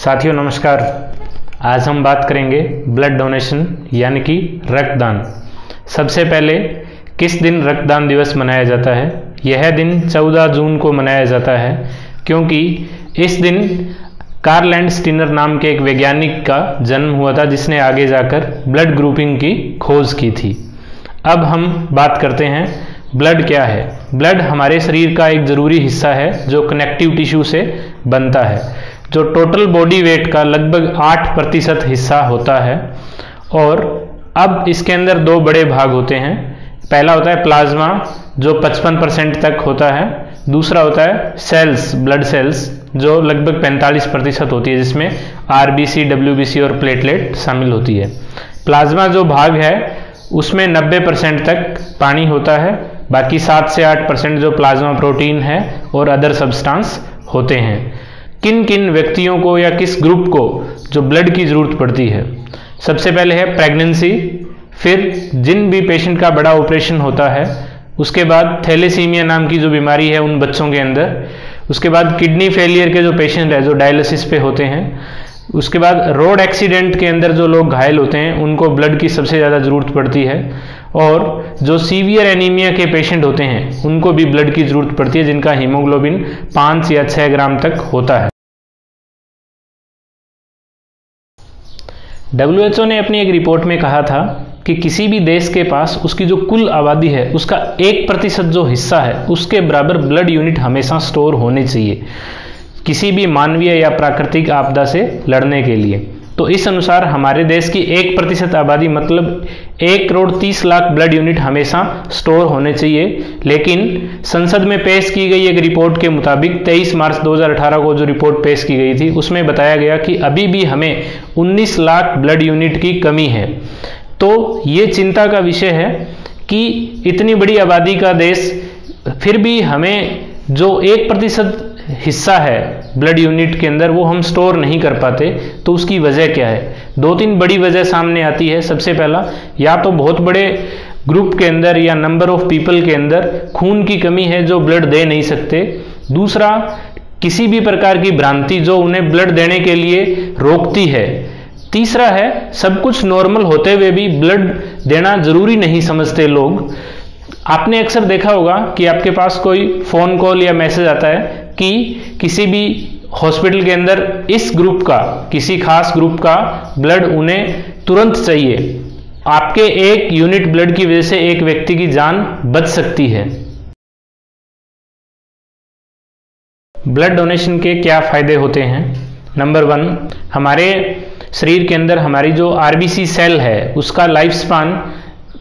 साथियों, नमस्कार। आज हम बात करेंगे ब्लड डोनेशन यानी कि रक्तदान। सबसे पहले, किस दिन रक्तदान दिवस मनाया जाता है? यह दिन 14 जून को मनाया जाता है, क्योंकि इस दिन कार्लैंड स्टिनर नाम के एक वैज्ञानिक का जन्म हुआ था, जिसने आगे जाकर ब्लड ग्रुपिंग की खोज की थी। अब हम बात करते हैं ब्लड क्या है? ब्लड हमारे शरीर का एक ज़रूरी हिस्सा है, जो कनेक्टिव टिश्यू से बनता है। जो टोटल बॉडी वेट का लगभग 8 प्रतिशत हिस्सा होता है, और अब इसके अंदर दो बड़े भाग होते हैं। पहला होता है प्लाज्मा जो 55 परसेंट तक होता है। दूसरा होता है सेल्स ब्लड सेल्स जो लगभग 45 प्रतिशत होती है, जिसमें आरबीसी डब्ल्यूबीसी और प्लेटलेट शामिल होती है। प्लाज्मा जो भाग है, उसमें 90 परसेंट तक पानी होता है। बाकी 7 से 8 परसेंट जो प्लाज्मा प्रोटीन है, और अदर सब्सटेंस होते हैं। किन किन व्यक्तियों को या किस ग्रुप को जो ब्लड की ज़रूरत पड़ती है? सबसे पहले है प्रेगनेंसी, फिर जिन भी पेशेंट का बड़ा ऑपरेशन होता है, उसके बाद थैलेसीमिया नाम की जो बीमारी है उन बच्चों के अंदर, उसके बाद किडनी फेलियर के जो पेशेंट है, जो डायलिसिस पे होते हैं, उसके बाद रोड एक्सीडेंट के अंदर जो लोग घायल होते हैं, उनको ब्लड की सबसे ज़्यादा ज़रूरत पड़ती है, और जो सीवियर एनीमिया के पेशेंट होते हैं, उनको भी ब्लड की ज़रूरत पड़ती है, जिनका हीमोग्लोबिन पाँच या छः ग्राम तक होता है। डब्ल्यूएचओ ने अपनी एक रिपोर्ट में कहा था कि किसी भी देश के पास उसकी जो कुल आबादी है, उसका एक प्रतिशत जो हिस्सा है, उसके बराबर ब्लड यूनिट हमेशा स्टोर होने चाहिए किसी भी मानवीय या प्राकृतिक आपदा से लड़ने के लिए। तो इस अनुसार हमारे देश की एक प्रतिशत आबादी मतलब एक करोड़ तीस लाख ब्लड यूनिट हमेशा स्टोर होने चाहिए। लेकिन संसद में पेश की गई एक रिपोर्ट के मुताबिक 23 मार्च 2018 को जो रिपोर्ट पेश की गई थी, उसमें बताया गया कि अभी भी हमें 19 लाख ब्लड यूनिट की कमी है। तो ये चिंता का विषय है कि इतनी बड़ी आबादी का देश फिर भी हमें जो एक प्रतिशत हिस्सा है ब्लड यूनिट के अंदर, वो हम स्टोर नहीं कर पाते तो उसकी वजह क्या है? दो तीन बड़ी वजह सामने आती है। सबसे पहला, या तो बहुत बड़े ग्रुप के अंदर या नंबर ऑफ़ पीपल के अंदर खून की कमी है जो ब्लड दे नहीं सकते। दूसरा, किसी भी प्रकार की भ्रांति जो उन्हें ब्लड देने के लिए रोकती है। तीसरा है, सब कुछ नॉर्मल होते हुए भी ब्लड देना ज़रूरी नहीं समझते लोग। आपने अक्सर देखा होगा कि आपके पास कोई फ़ोन कॉल या मैसेज आता है कि किसी भी हॉस्पिटल के अंदर इस ग्रुप का, किसी खास ग्रुप का ब्लड उन्हें तुरंत चाहिए। आपके एक यूनिट ब्लड की वजह से एक व्यक्ति की जान बच सकती है। ब्लड डोनेशन के क्या फ़ायदे होते हैं? नंबर वन हमारे शरीर के अंदर हमारी जो आरबीसी सेल है, उसका लाइफ स्पान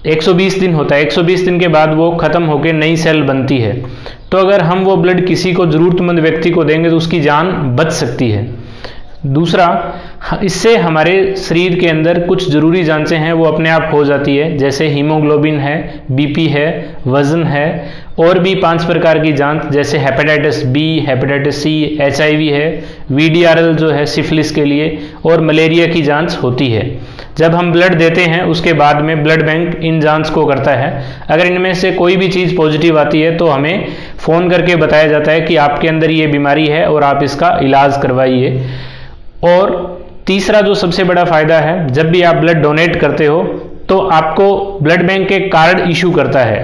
120 दिन होता है। 120 दिन के बाद वो ख़त्म होकर नई सेल बनती है। तो अगर हम वो ब्लड किसी को ज़रूरतमंद व्यक्ति को देंगे तो उसकी जान बच सकती है। दूसरा इससे हमारे शरीर के अंदर कुछ ज़रूरी जांचें हैं, वो अपने आप हो जाती है। जैसे हीमोग्लोबिन है बीपी है, वज़न है, और भी पाँच प्रकार की जाँच, जैसे hepatitis B hepatitis C HIV है वीडीआरएल जो है सिफिलिस के लिए, और मलेरिया की जाँच होती है। जब हम ब्लड देते हैं, उसके बाद में ब्लड बैंक इन जाँच को करता है। अगर इनमें से कोई भी चीज़ पॉजिटिव आती है तो हमें फ़ोन करके बताया जाता है कि आपके अंदर ये बीमारी है, और आप इसका इलाज करवाइए। और तीसरा जो सबसे बड़ा फ़ायदा है, जब भी आप ब्लड डोनेट करते हो तो आपको ब्लड बैंक एक कार्ड इशू करता है।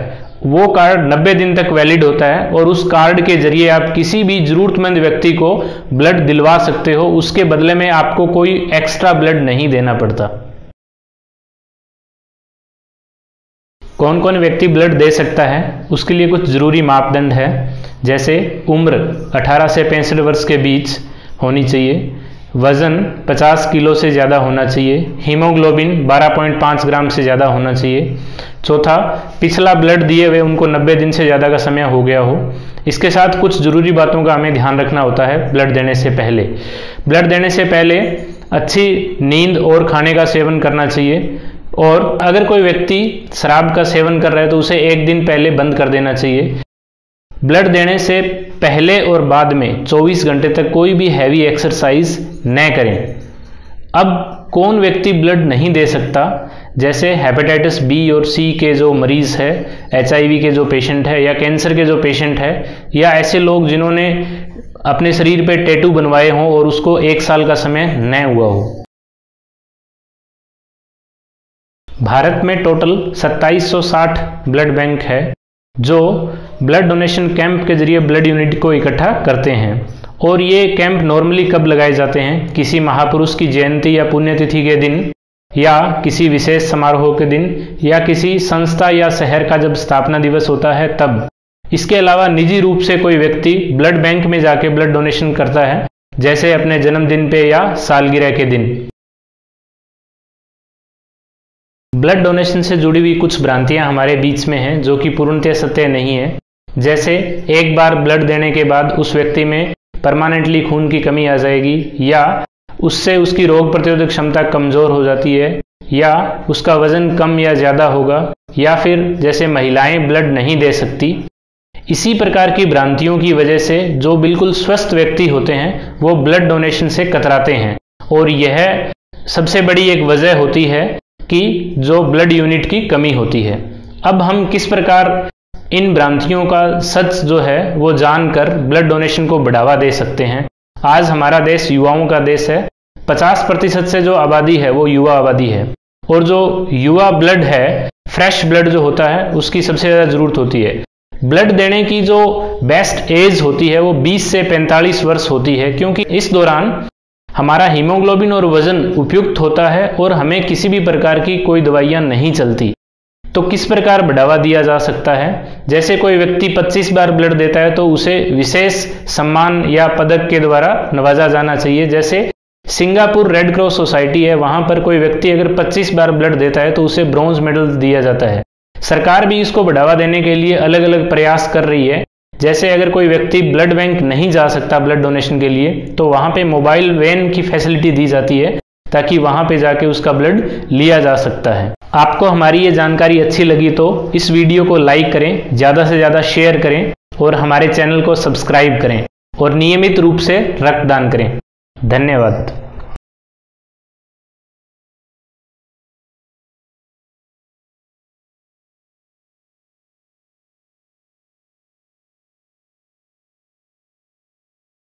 वो कार्ड 90 दिन तक वैलिड होता है और उस कार्ड के ज़रिए आप किसी भी जरूरतमंद व्यक्ति को ब्लड दिलवा सकते हो। उसके बदले में आपको कोई एक्स्ट्रा ब्लड नहीं देना पड़ता। कौन कौन व्यक्ति ब्लड दे सकता है? उसके लिए कुछ ज़रूरी मापदंड है। जैसे उम्र 18 से पैंसठ वर्ष के बीच होनी चाहिए। वज़न 50 किलो से ज़्यादा होना चाहिए। हीमोग्लोबिन 12.5 ग्राम से ज़्यादा होना चाहिए। चौथा, पिछला ब्लड दिए हुए उनको 90 दिन से ज़्यादा का समय हो गया हो। इसके साथ कुछ ज़रूरी बातों का हमें ध्यान रखना होता है ब्लड देने से पहले। ब्लड देने से पहले अच्छी नींद और खाने का सेवन करना चाहिए। और अगर कोई व्यक्ति शराब का सेवन कर रहा है तो उसे एक दिन पहले बंद कर देना चाहिए। ब्लड देने से पहले और बाद में 24 घंटे तक कोई भी हैवी एक्सरसाइज न करें। अब कौन व्यक्ति ब्लड नहीं दे सकता? जैसे हेपेटाइटिस बी और सी के जो मरीज़ है एचआईवी के जो पेशेंट है या कैंसर के जो पेशेंट है, या ऐसे लोग जिन्होंने अपने शरीर पे टैटू बनवाए हों और उसको एक साल का समय न हुआ हो। भारत में टोटल 2760 ब्लड बैंक है। जो ब्लड डोनेशन कैंप के ज़रिए ब्लड यूनिट को इकट्ठा करते हैं। और ये कैंप नॉर्मली कब लगाए जाते हैं? किसी महापुरुष की जयंती या पुण्यतिथि के दिन, या किसी विशेष समारोह के दिन, या किसी संस्था या शहर का जब स्थापना दिवस होता है तब। इसके अलावा निजी रूप से कोई व्यक्ति ब्लड बैंक में जाके ब्लड डोनेशन करता है, जैसे अपने जन्मदिन पे या सालगिरह के दिन। ब्लड डोनेशन से जुड़ी हुई कुछ भ्रांतियाँ हमारे बीच में हैं, जो कि पूर्णतः सत्य नहीं है। जैसे, एक बार ब्लड देने के बाद उस व्यक्ति में परमानेंटली खून की कमी आ जाएगी, या उससे उसकी रोग प्रतिरोधक क्षमता कमज़ोर हो जाती है, या उसका वज़न कम या ज़्यादा होगा, या फिर जैसे महिलाएँ ब्लड नहीं दे सकती। इसी प्रकार की भ्रांतियों की वजह से जो बिल्कुल स्वस्थ व्यक्ति होते हैं, वो ब्लड डोनेशन से कतराते हैं। और यह सबसे बड़ी एक वजह होती है कि जो ब्लड यूनिट की कमी होती है। अब हम किस प्रकार इन भ्रांतियों का सच जो है, वो जानकर ब्लड डोनेशन को बढ़ावा दे सकते हैं। आज हमारा देश युवाओं का देश है। 50 प्रतिशत से जो आबादी है, वो युवा आबादी है। और जो युवा ब्लड है फ्रेश ब्लड जो होता है, उसकी सबसे ज़्यादा ज़रूरत होती है। ब्लड देने की जो बेस्ट एज होती है, वो 20 से 45 वर्ष होती है, क्योंकि इस दौरान हमारा हीमोग्लोबिन और वज़न उपयुक्त होता है और हमें किसी भी प्रकार की कोई दवाइयाँ नहीं चलती। तो किस प्रकार बढ़ावा दिया जा सकता है? जैसे कोई व्यक्ति 25 बार ब्लड देता है तो उसे विशेष सम्मान या पदक के द्वारा नवाजा जाना चाहिए। जैसे सिंगापुर रेड क्रॉस सोसाइटी है, वहाँ पर कोई व्यक्ति अगर 25 बार ब्लड देता है तो उसे ब्रॉन्ज मेडल दिया जाता है। सरकार भी इसको बढ़ावा देने के लिए अलग अलग प्रयास कर रही है। जैसे अगर कोई व्यक्ति ब्लड बैंक नहीं जा सकता ब्लड डोनेशन के लिए तो वहाँ पे मोबाइल वैन की फैसिलिटी दी जाती है ताकि वहाँ पे जाके उसका ब्लड लिया जा सकता है। आपको हमारी ये जानकारी अच्छी लगी तो इस वीडियो को लाइक करें, ज़्यादा से ज़्यादा शेयर करें और हमारे चैनल को सब्सक्राइब करें और नियमित रूप से रक्तदान करें। धन्यवाद।